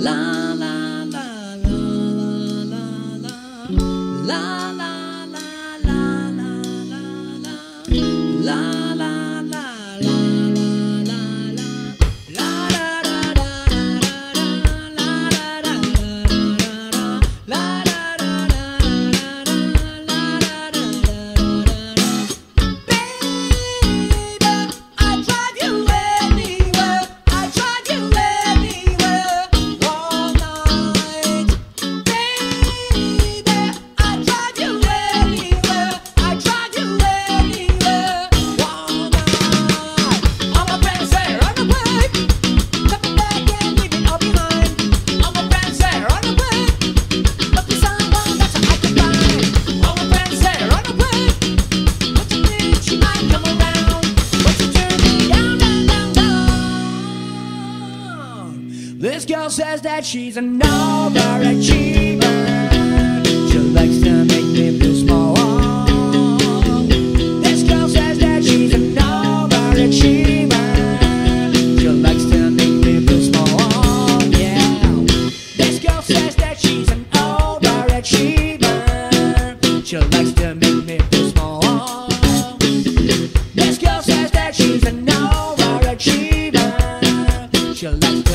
life. This girl says that she's an overachiever. She likes to make me feel small. This girl says that she's an overachiever. She likes to make me feel small. Yeah. This girl says that she's an overachiever. She likes to make me feel small.